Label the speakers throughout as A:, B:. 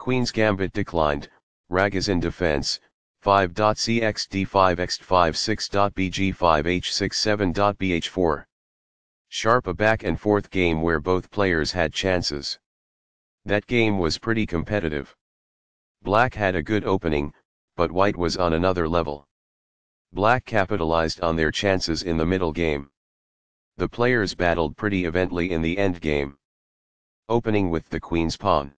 A: Queen's Gambit declined, Ragozin defense, 5.cx d5x56.bg5h67.bh4. Sharp a back and forth game where both players had chances. That game was pretty competitive. Black had a good opening, but White was on another level. Black capitalized on their chances in the middle game. The players battled pretty evenly in the end game. Opening with the Queen's Pawn.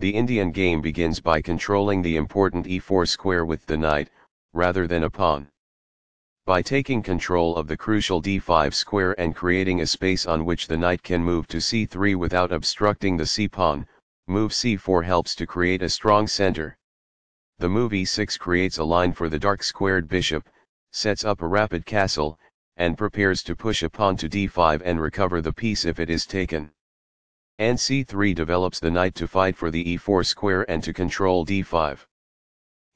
A: The Indian game begins by controlling the important e4 square with the knight, rather than a pawn. By taking control of the crucial d5 square and creating a space on which the knight can move to c3 without obstructing the c-pawn, move c4 helps to create a strong center. The move e6 creates a line for the dark squared bishop, sets up a rapid castle, and prepares to push a pawn to d5 and recover the piece if it is taken. NC3 develops the knight to fight for the e4 square and to control d5.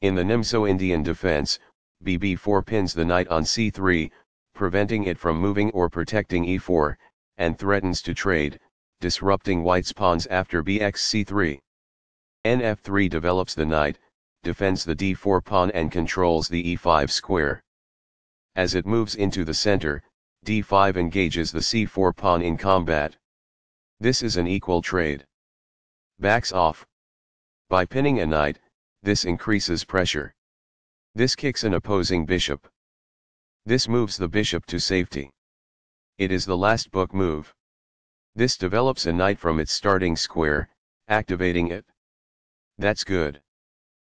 A: In the Nimzo Indian defense, bb4 pins the knight on c3, preventing it from moving or protecting e4, and threatens to trade, disrupting white's pawns after bxc3. nf3 develops the knight, defends the d4 pawn and controls the e5 square. As it moves into the center, d5 engages the c4 pawn in combat. This is an equal trade. Backs off. By pinning a knight, this increases pressure. This kicks an opposing bishop. This moves the bishop to safety. It is the last book move. This develops a knight from its starting square, activating it. That's good.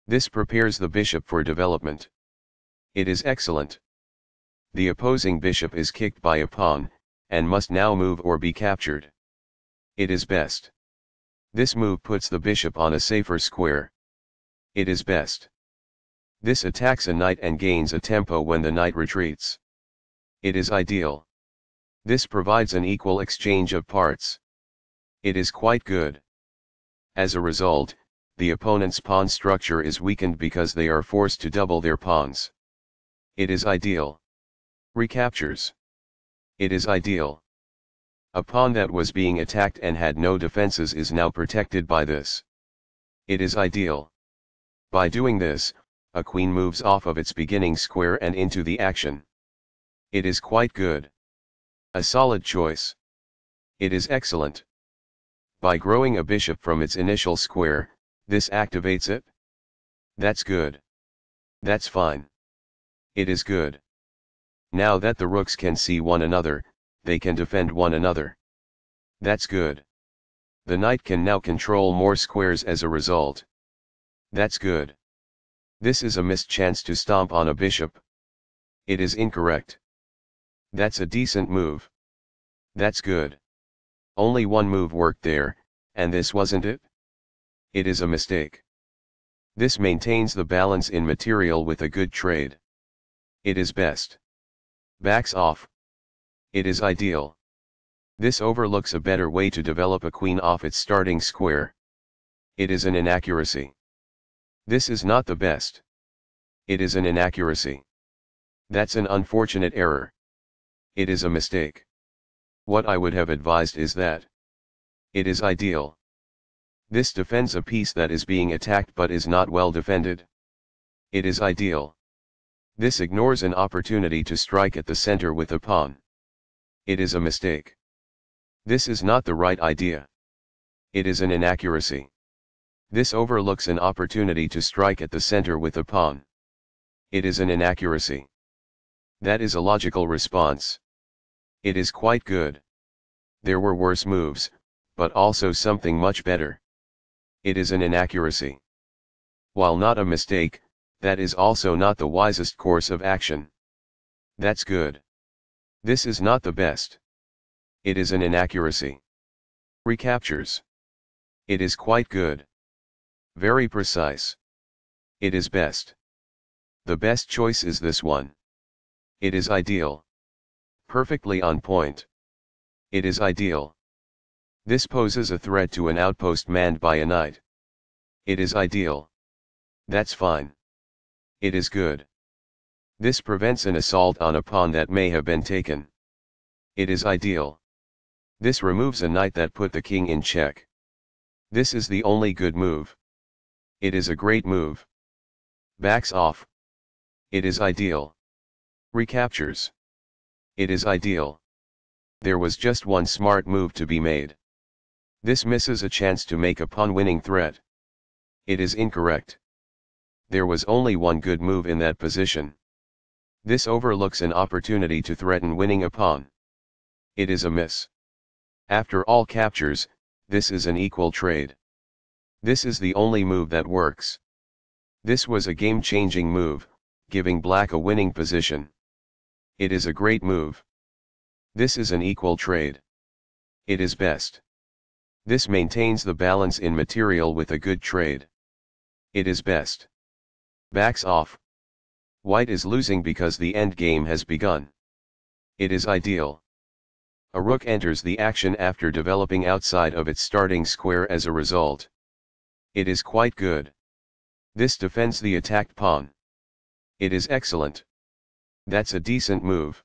A: This prepares the bishop for development. It is excellent. The opposing bishop is kicked by a pawn, and must now move or be captured. It is best. This move puts the bishop on a safer square. It is best. This attacks a knight and gains a tempo when the knight retreats. It is ideal. This provides an equal exchange of parts. It is quite good. As a result, the opponent's pawn structure is weakened because they are forced to double their pawns. It is ideal. Recaptures. It is ideal. A pawn that was being attacked and had no defenses is now protected by this. It is ideal. By doing this, a queen moves off of its beginning square and into the action. It is quite good. A solid choice. It is excellent. By growing a bishop from its initial square, this activates it. That's good. That's fine. It is good. Now that the rooks can see one another, they can defend one another. That's good. The knight can now control more squares as a result. That's good. This is a missed chance to stomp on a bishop. It is incorrect. That's a decent move. That's good. Only one move worked there, and this wasn't it? It is a mistake. This maintains the balance in material with a good trade. It is best. Backs off. It is ideal. This overlooks a better way to develop a queen off its starting square. It is an inaccuracy. This is not the best. It is an inaccuracy. That's an unfortunate error. It is a mistake. What I would have advised is that. It is ideal. This defends a piece that is being attacked but is not well defended. It is ideal. This ignores an opportunity to strike at the center with a pawn it is a mistake. This is not the right idea. It is an inaccuracy. This overlooks an opportunity to strike at the center with a pawn. It is an inaccuracy. That is a logical response. It is quite good. There were worse moves, but also something much better. It is an inaccuracy. While not a mistake, that is also not the wisest course of action. That's good. This is not the best. It is an inaccuracy. Recaptures. It is quite good. Very precise. It is best. The best choice is this one. It is ideal. Perfectly on point. It is ideal. This poses a threat to an outpost manned by a knight. It is ideal. That's fine. It is good. This prevents an assault on a pawn that may have been taken. It is ideal. This removes a knight that put the king in check. This is the only good move. It is a great move. Backs off. It is ideal. Recaptures. It is ideal. There was just one smart move to be made. This misses a chance to make a pawn-winning threat. It is incorrect. There was only one good move in that position. This overlooks an opportunity to threaten winning a pawn. It is a miss. After all captures, this is an equal trade. This is the only move that works. This was a game-changing move, giving black a winning position. It is a great move. This is an equal trade. It is best. This maintains the balance in material with a good trade. It is best. Backs off. White is losing because the endgame has begun. It is ideal. A rook enters the action after developing outside of its starting square as a result. It is quite good. This defends the attacked pawn. It is excellent. That's a decent move.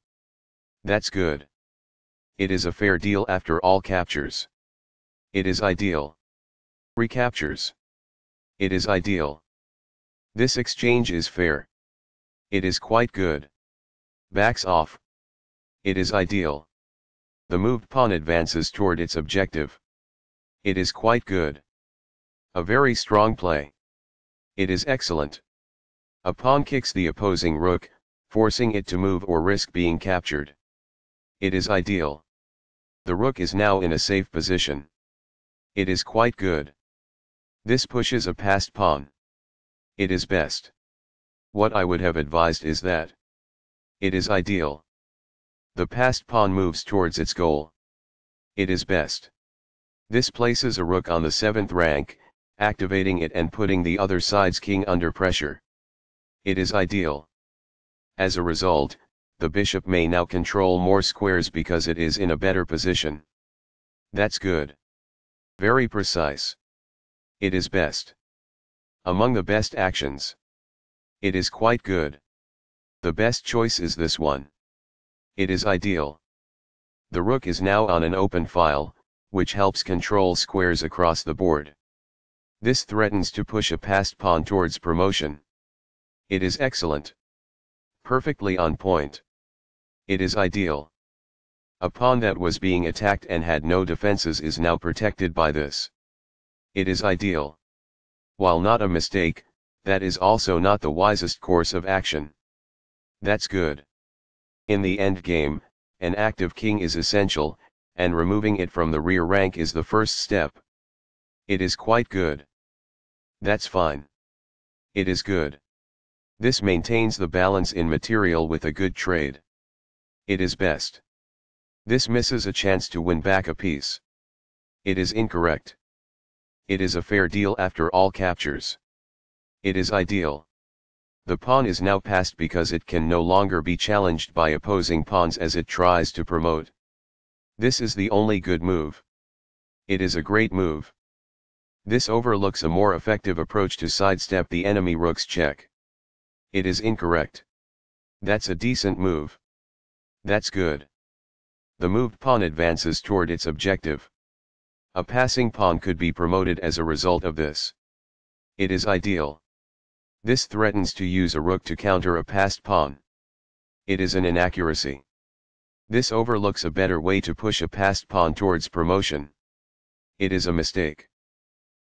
A: That's good. It is a fair deal after all captures. It is ideal. Recaptures. It is ideal. This exchange is fair. It is quite good. Backs off. It is ideal. The moved pawn advances toward its objective. It is quite good. A very strong play. It is excellent. A pawn kicks the opposing rook, forcing it to move or risk being captured. It is ideal. The rook is now in a safe position. It is quite good. This pushes a passed pawn. It is best. What I would have advised is that. It is ideal. The passed pawn moves towards its goal. It is best. This places a rook on the 7th rank, activating it and putting the other side's king under pressure. It is ideal. As a result, the bishop may now control more squares because it is in a better position. That's good. Very precise. It is best. Among the best actions. It is quite good. The best choice is this one. It is ideal. The rook is now on an open file, which helps control squares across the board. This threatens to push a passed pawn towards promotion. It is excellent. Perfectly on point. It is ideal. A pawn that was being attacked and had no defenses is now protected by this. It is ideal. While not a mistake, that is also not the wisest course of action. That's good. In the endgame, an active king is essential, and removing it from the rear rank is the first step. It is quite good. That's fine. It is good. This maintains the balance in material with a good trade. It is best. This misses a chance to win back a piece. It is incorrect. It is a fair deal after all captures. It is ideal. The pawn is now passed because it can no longer be challenged by opposing pawns as it tries to promote. This is the only good move. It is a great move. This overlooks a more effective approach to sidestep the enemy rook's check. It is incorrect. That's a decent move. That's good. The moved pawn advances toward its objective. A passing pawn could be promoted as a result of this. It is ideal. This threatens to use a rook to counter a passed pawn. It is an inaccuracy. This overlooks a better way to push a passed pawn towards promotion. It is a mistake.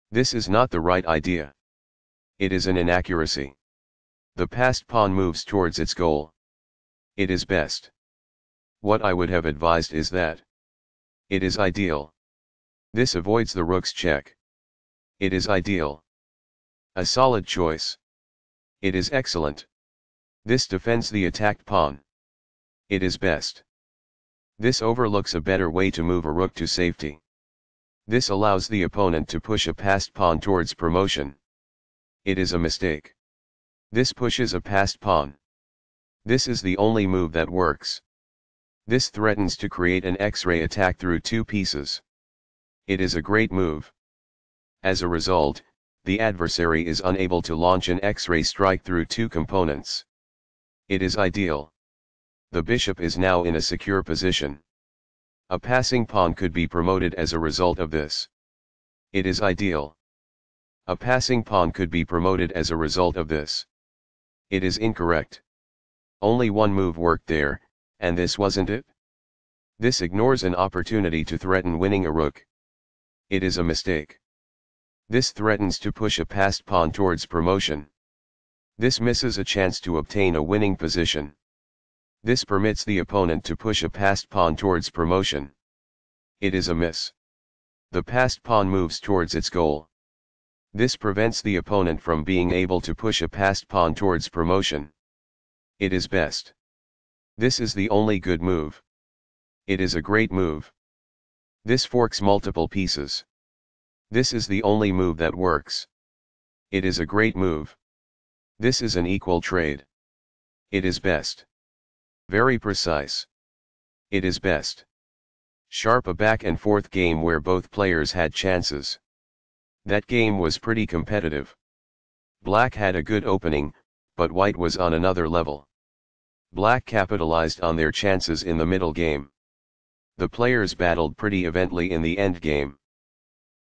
A: This is not the right idea. It is an inaccuracy. The passed pawn moves towards its goal. It is best. What I would have advised is that. It is ideal. This avoids the rook's check. It is ideal. A solid choice. It is excellent. This defends the attacked pawn. It is best. This overlooks a better way to move a rook to safety. This allows the opponent to push a passed pawn towards promotion. It is a mistake. This pushes a passed pawn. This is the only move that works. This threatens to create an X-ray attack through two pieces. It is a great move. As a result, the adversary is unable to launch an X-ray strike through two components. It is ideal. The bishop is now in a secure position. A passing pawn could be promoted as a result of this. It is ideal. A passing pawn could be promoted as a result of this. It is incorrect. Only one move worked there, and this wasn't it? This ignores an opportunity to threaten winning a rook. It is a mistake. This threatens to push a passed pawn towards promotion. This misses a chance to obtain a winning position. This permits the opponent to push a passed pawn towards promotion. It is a miss. The passed pawn moves towards its goal. This prevents the opponent from being able to push a passed pawn towards promotion. It is best. This is the only good move. It is a great move. This forks multiple pieces. This is the only move that works. It is a great move. This is an equal trade. It is best. Very precise. It is best. Sharp a back and forth game where both players had chances. That game was pretty competitive. Black had a good opening, but White was on another level. Black capitalized on their chances in the middle game. The players battled pretty evenly in the end game.